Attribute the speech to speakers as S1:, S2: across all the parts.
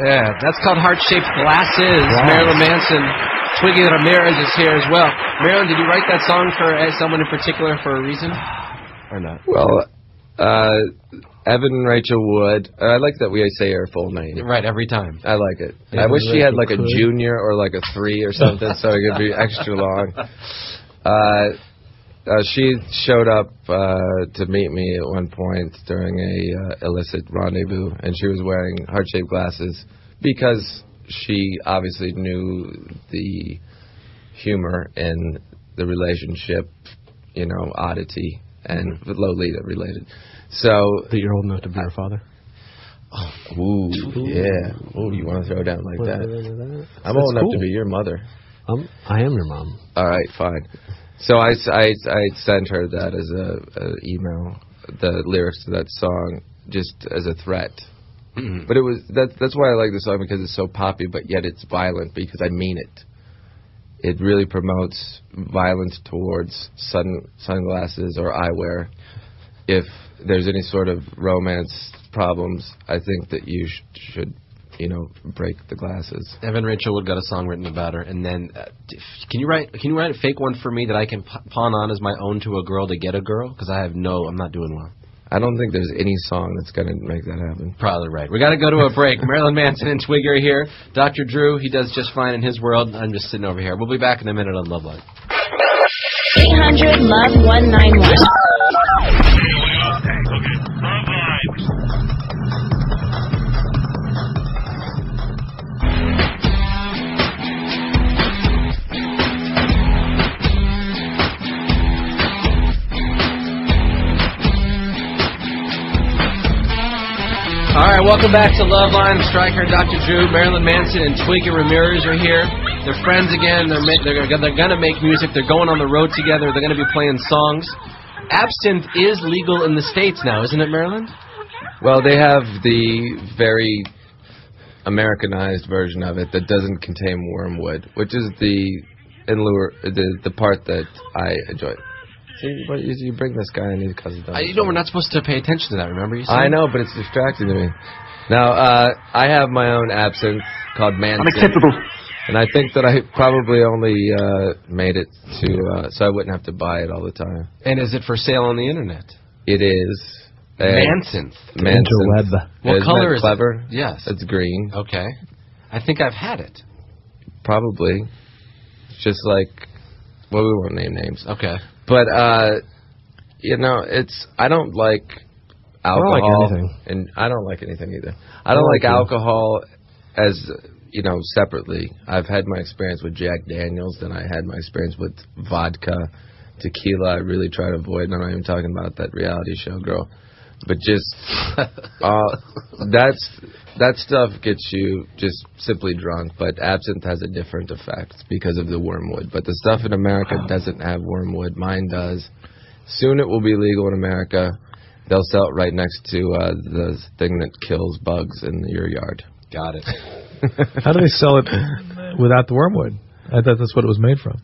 S1: Yeah, that's called heart-shaped glasses. Marilyn Manson. Twiggy Ramirez is here as well. Marilyn, did you write that song for uh, someone in particular for a reason, or not?
S2: Well, uh, Evan and Rachel Wood. I like that we say her full name.
S1: Right, every time.
S2: I like it. I
S1: Evan
S2: wish she had
S1: Rachel
S2: like a
S1: Wood.
S2: junior or like a three or something, so it could be extra long. Uh, uh, she showed up uh, to meet me at one point during a uh, illicit rendezvous, and she was wearing heart-shaped glasses because she obviously knew the humor in the relationship, you know, oddity and Lolita related. So
S3: that you're old enough to be her father.
S2: Ooh, yeah. Ooh, you want to throw down like that? I'm
S3: That's
S2: old enough
S3: cool.
S2: to be your mother.
S3: Um, I am your mom.
S2: All right, fine. So I, I, I sent her that as a, a email, the lyrics to that song, just as a threat. Mm-hmm. But it was that, that's why I like the song because it's so poppy, but yet it's violent because I mean it. It really promotes violence towards sun sunglasses or eyewear. If there's any sort of romance problems, I think that you sh- should, you know, break the glasses.
S1: Evan Rachel Wood got a song written about her, and then uh, can you write can you write a fake one for me that I can pawn on as my own to a girl to get a girl? Because I have no, I'm not doing well.
S2: I don't think there's any song that's going to make that happen.
S1: Probably right. We got to go to a break. Marilyn Manson and Twiggy are here. Dr. Drew, he does just fine in his world. I'm just sitting over here. We'll be back in a minute on Loveline.
S4: 800 Love 191.
S1: Right, welcome back to Love Line. Stryker, Dr. Drew, Marilyn Manson, and Twiggy Ramirez are here. They're friends again. They're ma- they're they're gonna make music. They're going on the road together. They're gonna be playing songs. Absinthe is legal in the states now, isn't it, Marilyn?
S2: Well, they have the very Americanized version of it that doesn't contain wormwood, which is the in lure, the the part that I enjoy. See, what you, you bring this guy and he causes
S1: I, you know, we're not supposed to pay attention to that. Remember? You said?
S2: I know, but it's distracting to me. Now, uh, I have my own absinthe called Mansinthe.
S1: Unacceptable.
S2: And I think that I probably only uh, made it to uh, so I wouldn't have to buy it all the time.
S1: And is it for sale on the internet?
S2: It is.
S1: Manson.
S2: Manson.
S3: Interweb.
S1: What
S2: Isn't
S1: color
S2: that
S1: is
S2: clever?
S1: it? Yes.
S2: It's green.
S1: Okay. I think I've had it.
S2: Probably. Just like, well, we won't name names.
S1: Okay.
S2: But uh, you know, it's I don't like
S3: I don't like
S2: alcohol,
S3: anything.
S2: and I don't like anything either.
S3: I
S2: I don't
S3: don't
S2: like
S3: like
S2: alcohol as you know separately. I've had my experience with Jack Daniels, then I had my experience with vodka, tequila. I really try to avoid. And I'm not even talking about that reality show girl, but just uh, that's that stuff gets you just simply drunk. But absinthe has a different effect because of the wormwood. But the stuff in America doesn't have wormwood. Mine does. Soon it will be legal in America. They'll sell it right next to uh, the thing that kills bugs in your yard.
S1: Got it.
S5: How do they sell it without the wormwood? I thought that's what it was made from.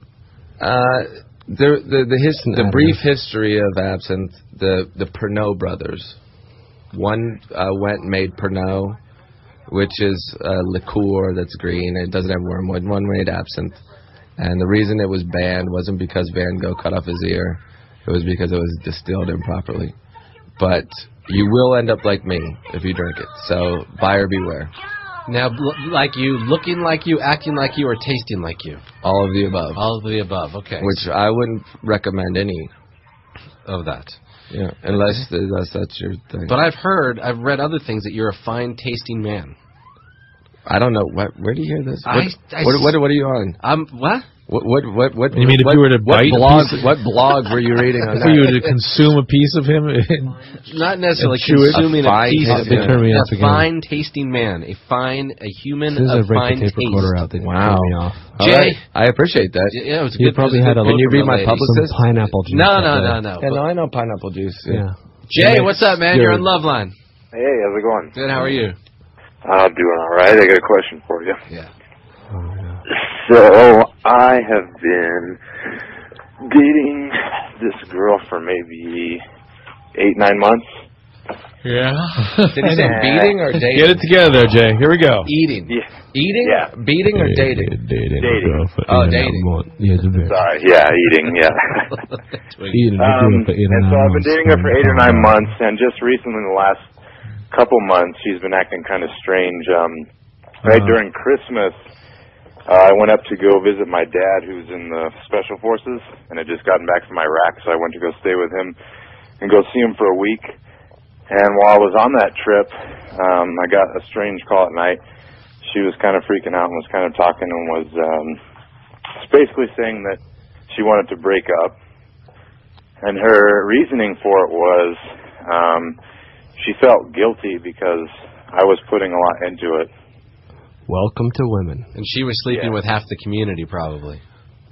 S2: Uh, the the the, his, the brief history of absinthe, the the Pernod brothers. One uh, went and made Pernod, which is a liqueur that's green. It doesn't have wormwood. One made absinthe, and the reason it was banned wasn't because Van Gogh cut off his ear. It was because it was distilled improperly. But you will end up like me if you drink it. So buyer beware.
S1: Now, like you, looking like you, acting like you, or tasting like you?
S2: All of the above.
S1: All of the above. Okay.
S2: Which I wouldn't recommend any
S1: of that.
S2: Yeah, unless unless that's your thing.
S1: But I've heard, I've read other things that you're a fine tasting man.
S2: I don't know. What, where do you hear this? What,
S1: I- I
S2: what, what, what are you on?
S1: Um, what?
S2: What what what what?
S5: You mean if you were to
S2: what
S5: bite a
S2: blog?
S5: piece of-
S2: What blog were you reading on
S5: For
S2: that?
S5: you to consume a piece of him,
S1: Not necessarily
S5: And chew
S1: consuming
S2: A
S1: a, piece of
S2: tasting
S1: it.
S2: man. They turn me
S1: a
S2: off again.
S1: fine tasting man, a fine, a human
S3: As soon as I
S1: of
S3: break
S1: fine
S3: the tape
S1: taste.
S3: recorder out, they
S2: Wow.
S3: turn me off.
S1: Jay?
S2: right. I appreciate that.
S1: Yeah, it was a
S3: You
S1: good.
S3: probably had
S1: a
S3: a-
S2: Can you
S1: book
S2: read my publicist?
S3: Some pineapple juice.
S1: No, no, no, no.
S2: Yeah, no, I know pineapple juice.
S3: Yeah.
S1: Jay, what's up, man? You're on Loveline.
S6: Hey, how's it going?
S1: Good. How are you?
S6: I'm doing all right. I got a question for you.
S1: Yeah.
S6: Oh, so I have been dating this girl for maybe eight, nine months,
S5: Yeah.
S2: Did he say beating or dating?
S5: Get it together there, Jay. Here we go.
S2: Eating.
S6: Yeah.
S2: Eating?
S6: Yeah.
S2: Beating or dating?
S3: Dating.
S6: Dating.
S2: Oh, dating.
S3: Yeah, it's a bit.
S6: Sorry. Yeah, eating. Yeah.
S3: Eating.
S6: Um, and so I've been dating her for eight or nine months, and just recently, in the last couple months, she's been acting kind of strange. Um, right
S3: Uh-huh.
S6: during Christmas, uh, I went up to go visit my dad, who's in the special forces, and had just gotten back from Iraq, so I went to go stay with him and go see him for a week. And while I was on that trip, um, I got a strange call at night. She was kind of freaking out and was kind of talking and was um, basically saying that she wanted to break up and her reasoning for it was um, she felt guilty because I was putting a lot into it.
S3: Welcome to women.
S1: And she was sleeping
S6: Yeah.
S1: with half the community, probably.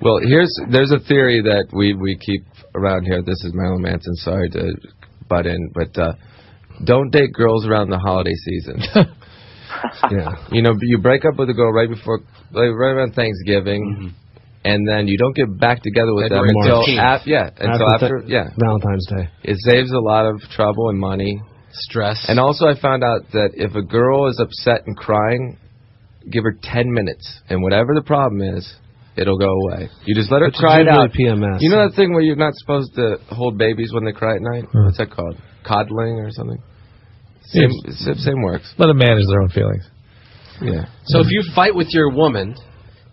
S2: Well, here's there's a theory that we we keep around here. This is Marilyn Manson. Sorry to butt in, but uh, don't date girls around the holiday season.
S3: Yeah.
S2: you know, you break up with a girl right before, like, right around Thanksgiving,
S3: Mm-hmm.
S2: and then you don't get back together with
S1: February
S2: them until
S1: 15th.
S2: af- yeah, until
S3: After
S2: after,
S3: th-
S2: yeah.
S3: Valentine's Day.
S2: It saves a lot of trouble and money.
S1: Stress.
S2: And also, I found out that if a girl is upset and crying, give her 10 minutes, and whatever the problem is, it'll go away. You just let her
S3: It's
S2: cry it out.
S3: PMS.
S2: You know that thing where you're not supposed to hold babies when they cry at night? What's that called? Coddling or something? Same, same, same works.
S5: Let them manage their own feelings.
S2: Yeah.
S1: So if you fight with your woman,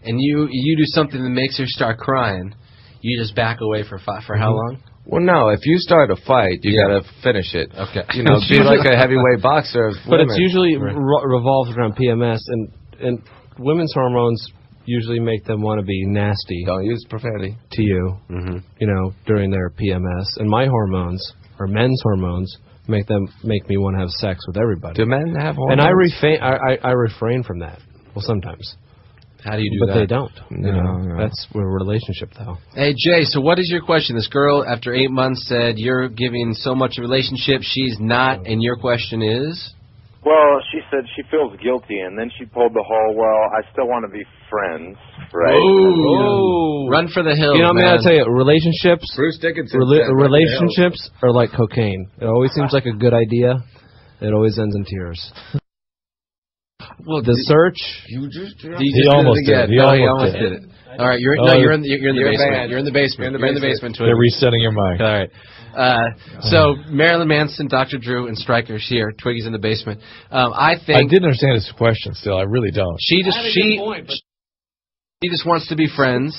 S1: and you you do something that makes her start crying, you just back away for fi- for how mm-hmm. long?
S2: Well, no. If you start a fight, you
S1: Yeah.
S2: gotta finish it.
S1: Okay.
S2: You know, be like a heavyweight boxer. Of
S3: But it's
S2: women.
S3: usually re- revolves around PMS, and and women's hormones usually make them want to be nasty
S2: don't use profanity.
S3: to you,
S1: Mm-hmm.
S3: you know, during their PMS. And my hormones, or men's hormones, make them make me want to have sex with everybody.
S2: Do men have hormones?
S3: and I refrain, I, I, I refrain from that. Well, sometimes,
S1: How do you do that?
S3: but
S1: that?
S3: they don't.
S2: No,
S3: you know,
S2: no.
S3: that's a relationship, though.
S1: Hey Jay, so what is your question? This girl, after eight months, said you're giving so much a relationship, she's not, and your question is?
S6: Well, she said she feels guilty, and then she pulled the whole, well, I still want to be friends, right?
S1: Ooh. Run for the hills,
S3: you know, what I mean,
S1: man.
S3: I'll tell you, relationships,
S2: Bruce Dickinson.
S3: rela-
S2: said,
S3: relationships are like cocaine. It always seems like a good idea. It always ends in tears.
S1: Well,
S3: The search,
S2: You just,
S1: You
S5: He
S1: just
S5: almost
S1: did it again.
S5: did. He
S1: no, he
S5: almost
S1: almost
S5: did.
S1: did it. All right, you're
S5: Oh,
S1: no, you're in the, you're in the
S2: you're
S1: basement.
S2: bad.
S1: You're in the basement.
S2: You're in the
S1: You're in the
S2: basement.
S1: basement.
S5: They're resetting your mind.
S1: All right. Uh, so Marilyn Manson, Dr. Drew, and Stryker's here. Twiggy's in the basement. Um, I think
S5: I didn't understand his question. Still, I really don't.
S1: she just she she just wants to be friends.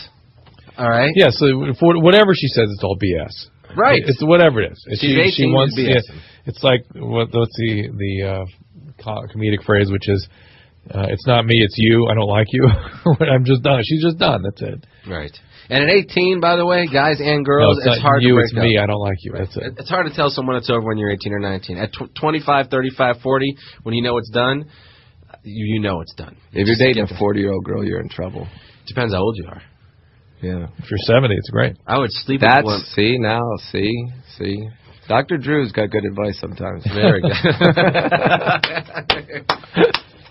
S1: All right.
S5: Yeah. So for whatever she says, it's all BS.
S1: Right.
S5: It's whatever it is. It's
S1: She's
S5: she, she wants.
S1: it's BS.
S5: yeah, it's like what, what's the the uh, co- comedic phrase, which is, uh, "It's not me, it's you. I don't like you. I'm just done. She's just done. That's it.
S1: Right. And at 18, by the way, guys and
S5: No,
S1: girls,
S5: it's,
S1: it's,
S5: not
S1: hard
S5: you.
S1: to break
S5: It's me. I don't like you. That's it.
S1: It- It's hard to tell someone it's over when you're 18 or 19. At tw- 25, 35, 40, when you know it's done, you, you know it's done.
S2: If you're dating a 40 year old girl, you're in trouble.
S1: Depends how old you are.
S2: Yeah.
S5: If you're 70, it's great.
S1: I would sleep
S2: That's
S1: with one.
S2: see now, see, see. Dr. Drew's got good advice sometimes.
S1: Very good.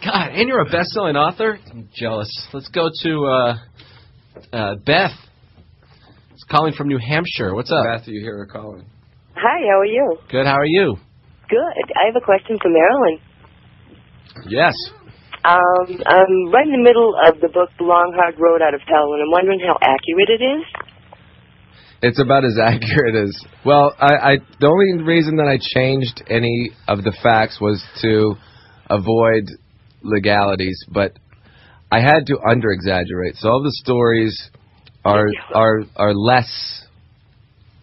S1: God, and you're a best-selling author. I'm jealous. Let's go to uh, uh, Beth. It's calling from New Hampshire. What's up?
S2: Beth, you hear her calling.
S7: Hi, how are you?
S1: Good. How are you?
S7: Good. I have a question for Marilyn.
S1: Yes.
S7: Um, I'm right in the middle of the book The Long Hard Road Out of Hell, and I'm wondering how accurate it is.
S2: It's about as accurate as well. I, I the only reason that I changed any of the facts was to avoid legalities, but I had to under exaggerate. So all the stories are are are less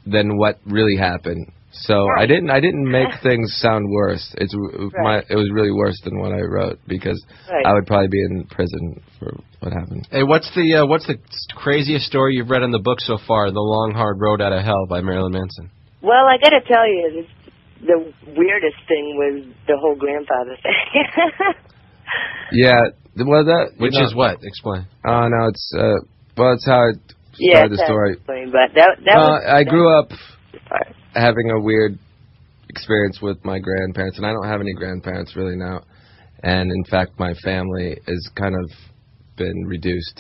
S2: than what really happened. So I didn't I didn't make things sound worse. It's my it was really worse than what I wrote because
S7: Right.
S2: I would probably be in prison for what happened.
S1: Hey, what's the uh, what's the craziest story you've read in the book so far? The Long Hard Road Out of Hell by Marilyn Manson.
S7: Well, I got to tell you, this, the weirdest thing was the whole grandfather thing.
S2: Yeah, th- well that
S1: Which
S2: know-
S1: is what? Explain.
S2: Oh no, it's uh, well, it's how I
S7: yeah,
S2: started the
S7: that's
S2: story.
S7: funny, but that that
S2: Uh,
S7: was.
S2: I grew up
S7: that part.
S2: Having a weird experience with my grandparents, and I don't have any grandparents really now. And in fact, my family has kind of been reduced